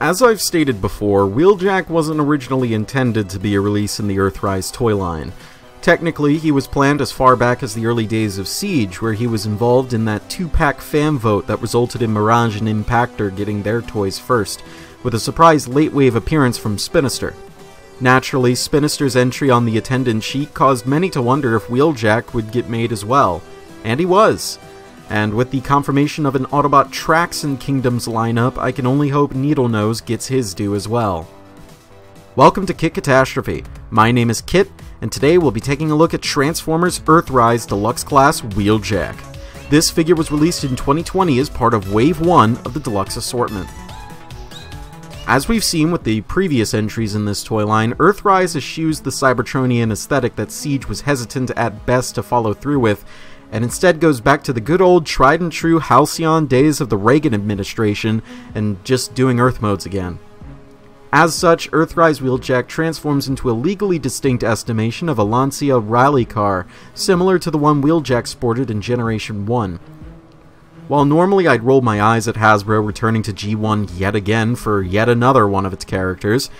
As I've stated before, Wheeljack wasn't originally intended to be a release in the Earthrise toy line. Technically, he was planned as far back as the early days of Siege, where he was involved in that two-pack fan vote that resulted in Mirage and Impactor getting their toys first, with a surprise late-wave appearance from Spinister. Naturally, Spinister's entry on the attendance sheet caused many to wonder if Wheeljack would get made as well, and he was. And with the confirmation of an Autobot Tracks and Kingdoms lineup, I can only hope Needlenose gets his due as well. Welcome to Kit Katastrophe. My name is Kit, and today we'll be taking a look at Transformers Earthrise Deluxe Class Wheeljack. This figure was released in 2020 as part of Wave 1 of the Deluxe assortment. As we've seen with the previous entries in this toy line, Earthrise eschews the Cybertronian aesthetic that Siege was hesitant at best to follow through with, and instead goes back to the good old tried and true halcyon days of the Reagan administration and just doing Earth modes again. As such, Earthrise Wheeljack transforms into a legally distinct estimation of a Lancia rally car, similar to the one Wheeljack sported in Generation 1. While normally I'd roll my eyes at Hasbro returning to G1 yet again for yet another one of its characters,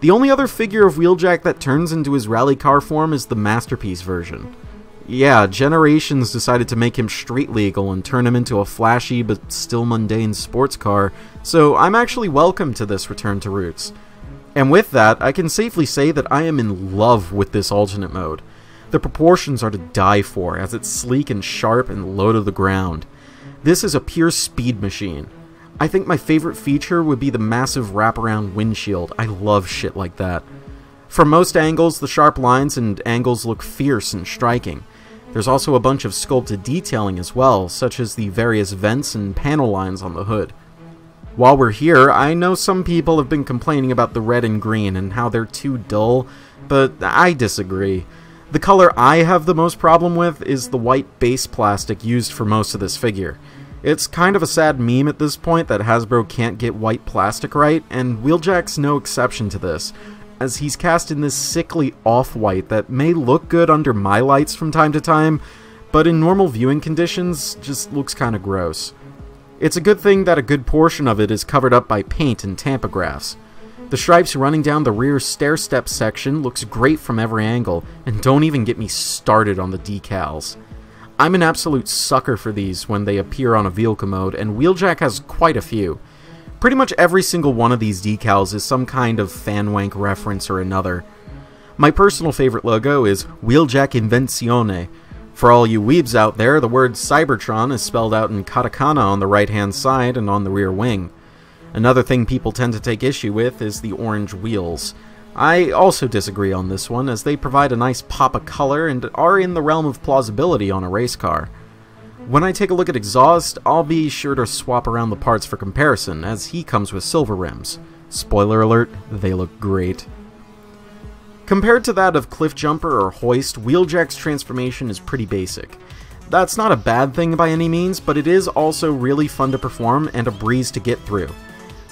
the only other figure of Wheeljack that turns into his rally car form is the Masterpiece version. Yeah, Generations decided to make him street legal and turn him into a flashy but still mundane sports car, so I'm actually welcome to this return to roots. And with that, I can safely say that I am in love with this alternate mode. The proportions are to die for, as it's sleek and sharp and low to the ground. This is a pure speed machine. I think my favorite feature would be the massive wraparound windshield. I love shit like that. From most angles, the sharp lines and angles look fierce and striking. There's also a bunch of sculpted detailing as well, such as the various vents and panel lines on the hood. While we're here, I know some people have been complaining about the red and green and how they're too dull, but I disagree. The color I have the most problem with is the white base plastic used for most of this figure. It's kind of a sad meme at this point that Hasbro can't get white plastic right, and Wheeljack's no exception to this, as he's cast in this sickly off-white that may look good under my lights from time to time, but in normal viewing conditions just looks kinda gross. It's a good thing that a good portion of it is covered up by paint and tampographs. The stripes running down the rear stair step section looks great from every angle, and don't even get me started on the decals. I'm an absolute sucker for these when they appear on a vehicle mode, and Wheeljack has quite a few. Pretty much every single one of these decals is some kind of fanwank reference or another. My personal favorite logo is Wheeljack Invenzione. For all you weebs out there, the word Cybertron is spelled out in katakana on the right hand side and on the rear wing. Another thing people tend to take issue with is the orange wheels. I also disagree on this one, as they provide a nice pop of color and are in the realm of plausibility on a race car. When I take a look at exhaust, I'll be sure to swap around the parts for comparison, as he comes with silver rims. Spoiler alert, they look great. Compared to that of Cliffjumper or Hoist, Wheeljack's transformation is pretty basic. That's not a bad thing by any means, but it is also really fun to perform and a breeze to get through.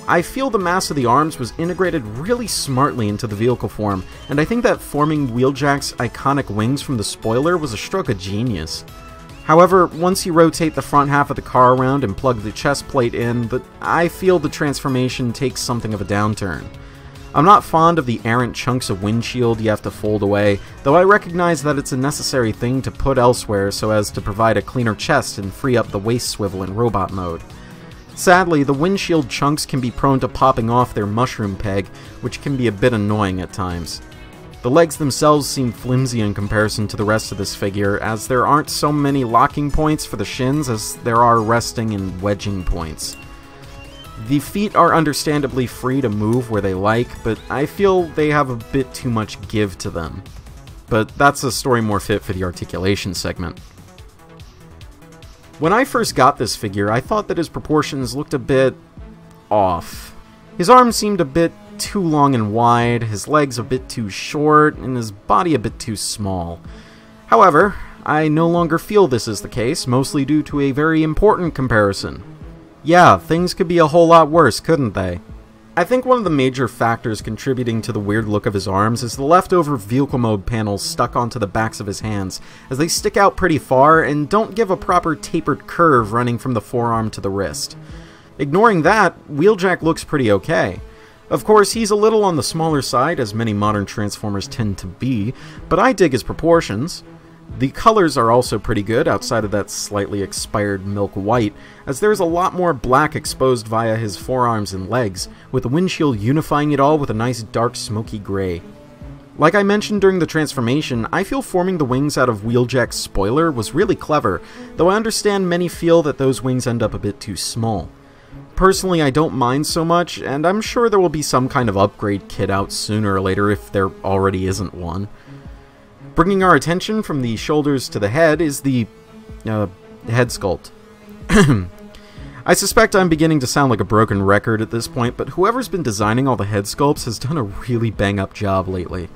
I feel the mass of the arms was integrated really smartly into the vehicle form, and I think that forming Wheeljack's iconic wings from the spoiler was a stroke of genius. However, once you rotate the front half of the car around and plug the chest plate in, the, I feel the transformation takes something of a downturn. I'm not fond of the errant chunks of windshield you have to fold away, though I recognize that it's a necessary thing to put elsewhere so as to provide a cleaner chest and free up the waist swivel in robot mode. Sadly, the windshield chunks can be prone to popping off their mushroom peg, which can be a bit annoying at times. The legs themselves seem flimsy in comparison to the rest of this figure, as there aren't so many locking points for the shins as there are resting and wedging points. The feet are understandably free to move where they like, but I feel they have a bit too much give to them. But that's a story more fit for the articulation segment. When I first got this figure, I thought that his proportions looked a bit off. His arms seemed a bit too long and wide, his legs a bit too short, and his body a bit too small. However, I no longer feel this is the case, mostly due to a very important comparison. Yeah, things could be a whole lot worse, couldn't they? I think one of the major factors contributing to the weird look of his arms is the leftover vehicle mode panels stuck onto the backs of his hands, as they stick out pretty far and don't give a proper tapered curve running from the forearm to the wrist. Ignoring that, Wheeljack looks pretty okay. Of course, he's a little on the smaller side, as many modern Transformers tend to be, but I dig his proportions. The colors are also pretty good, outside of that slightly expired milk white, as there's a lot more black exposed via his forearms and legs, with the windshield unifying it all with a nice dark smoky gray. Like I mentioned during the transformation, I feel forming the wings out of Wheeljack's spoiler was really clever, though I understand many feel that those wings end up a bit too small. Personally, I don't mind so much, and I'm sure there will be some kind of upgrade kit out sooner or later if there already isn't one. Bringing our attention from the shoulders to the head is the uh, head sculpt. I suspect I'm beginning to sound like a broken record at this point, but whoever's been designing all the head sculpts has done a really bang up job lately.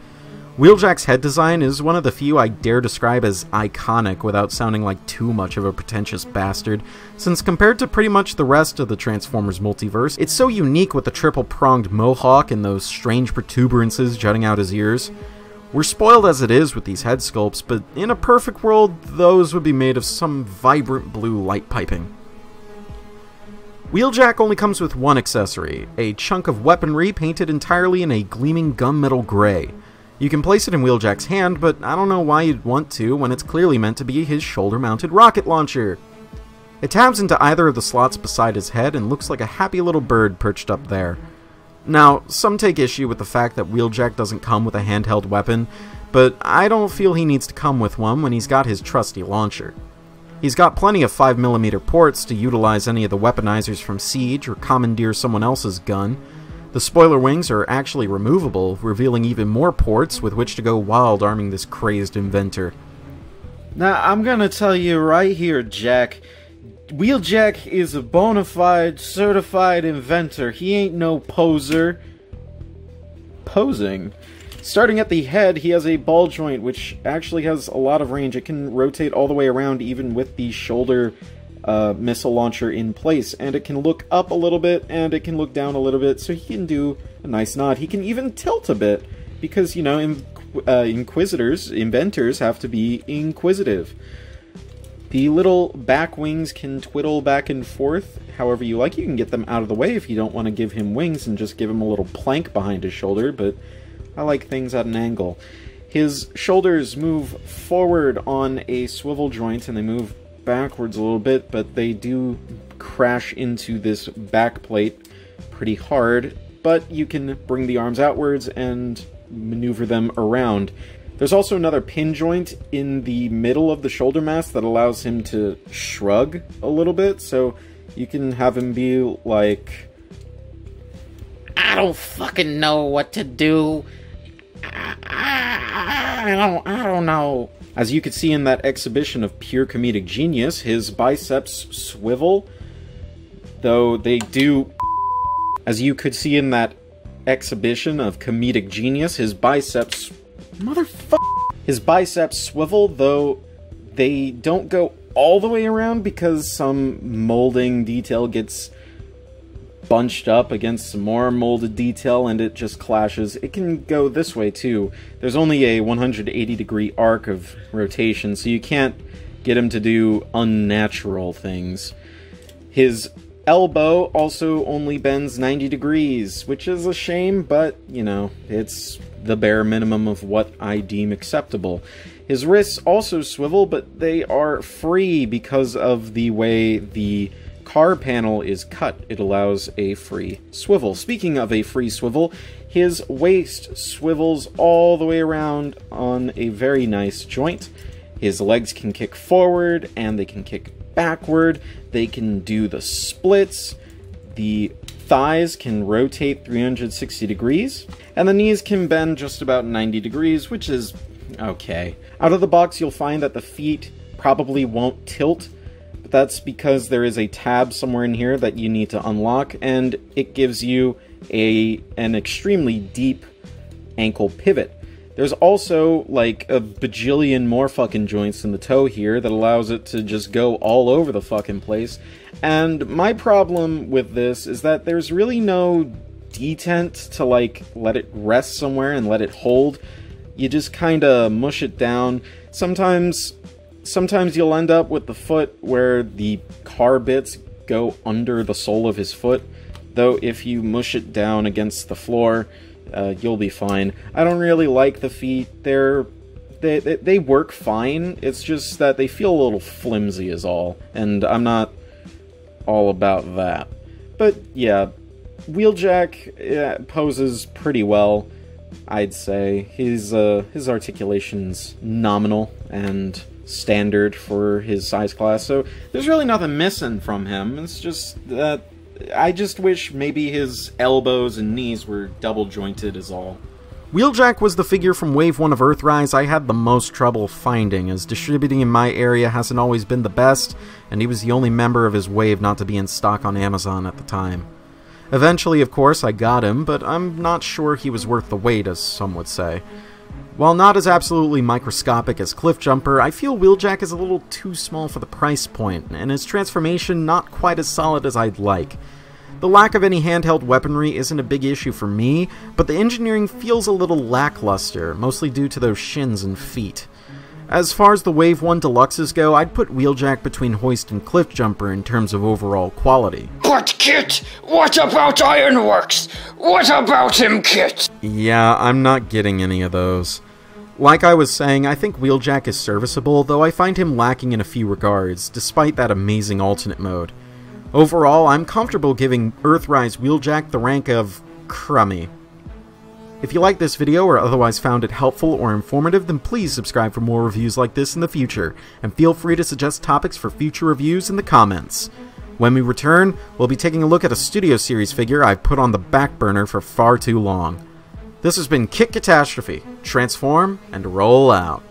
Wheeljack's head design is one of the few I dare describe as iconic without sounding like too much of a pretentious bastard, since compared to pretty much the rest of the Transformers multiverse, it's so unique with the triple pronged mohawk and those strange protuberances jutting out his ears. We're spoiled as it is with these head sculpts, but in a perfect world, those would be made of some vibrant blue light piping. Wheeljack only comes with one accessory, a chunk of weaponry painted entirely in a gleaming gunmetal gray. You can place it in Wheeljack's hand, but I don't know why you'd want to when it's clearly meant to be his shoulder-mounted rocket launcher. It tabs into either of the slots beside his head and looks like a happy little bird perched up there. Now, some take issue with the fact that Wheeljack doesn't come with a handheld weapon, but I don't feel he needs to come with one when he's got his trusty launcher. He's got plenty of 5mm ports to utilize any of the weaponizers from Siege or commandeer someone else's gun, the spoiler wings are actually removable, revealing even more ports with which to go wild arming this crazed inventor. Now, I'm gonna tell you right here, Jack. Wheeljack is a bona fide, certified inventor. He ain't no poser. Posing. Starting at the head, he has a ball joint, which actually has a lot of range. It can rotate all the way around, even with the shoulder uh, missile launcher in place, and it can look up a little bit and it can look down a little bit, so he can do a nice nod. He can even tilt a bit because you know in, uh, inquisitors, inventors have to be inquisitive. The little back wings can twiddle back and forth however you like. You can get them out of the way if you don't want to give him wings and just give him a little plank behind his shoulder, but I like things at an angle. His shoulders move forward on a swivel joint and they move backwards a little bit, but they do crash into this back plate pretty hard. But you can bring the arms outwards and maneuver them around. There's also another pin joint in the middle of the shoulder mass that allows him to shrug a little bit, so you can have him be like, I don't fucking know what to do. I, I, don't I don't know. As you could see in that exhibition of pure comedic genius, his biceps swivel, though they do. As you could see in that exhibition of comedic genius, his biceps. Motherfucker! His biceps swivel, though they don't go all the way around because some molding detail gets bunched up against some more molded detail and it just clashes. It can go this way too. There's only a 180 degree arc of rotation, so you can't get him to do unnatural things. His elbow also only bends 90 degrees, which is a shame, but, you know, it's the bare minimum of what I deem acceptable. His wrists also swivel, but they are free because of the way the car panel is cut, it allows a free swivel. Speaking of a free swivel, his waist swivels all the way around on a very nice joint. His legs can kick forward and they can kick backward. They can do the splits. The thighs can rotate 360 degrees. And the knees can bend just about 90 degrees, which is okay. Out of the box, you'll find that the feet probably won't tilt that's because there is a tab somewhere in here that you need to unlock, and it gives you a an extremely deep ankle pivot. There's also like a bajillion more fucking joints in the toe here that allows it to just go all over the fucking place. And my problem with this is that there's really no detent to like let it rest somewhere and let it hold. You just kind of mush it down. Sometimes sometimes you'll end up with the foot where the car bits go under the sole of his foot. though if you mush it down against the floor, uh, you'll be fine. I don't really like the feet. They're they, they they work fine. It's just that they feel a little flimsy, is all, and I'm not all about that. But yeah, Wheeljack poses pretty well. I'd say his uh, his articulation's nominal and standard for his size class, so there's really nothing missing from him. It's just that I just wish maybe his elbows and knees were double jointed, is all. Wheeljack was the figure from Wave 1 of Earthrise I had the most trouble finding, as distributing in my area hasn't always been the best, and he was the only member of his wave not to be in stock on Amazon at the time. Eventually, of course, I got him, but I'm not sure he was worth the wait, as some would say. While not as absolutely microscopic as Cliffjumper, I feel Wheeljack is a little too small for the price point, and his transformation not quite as solid as I'd like. The lack of any handheld weaponry isn't a big issue for me, but the engineering feels a little lackluster, mostly due to those shins and feet. As far as the Wave 1 Deluxes go, I'd put Wheeljack between Hoist and Cliffjumper in terms of overall quality. But Kit, what about Ironworks? What about him, Kit? Yeah, I'm not getting any of those. Like I was saying, I think Wheeljack is serviceable, though I find him lacking in a few regards, despite that amazing alternate mode. Overall, I'm comfortable giving Earthrise Wheeljack the rank of crummy. If you liked this video or otherwise found it helpful or informative, then please subscribe for more reviews like this in the future, and feel free to suggest topics for future reviews in the comments. When we return, we'll be taking a look at a Studio Series figure I've put on the back burner for far too long. This has been Kit Katastrophe. Transform and roll out.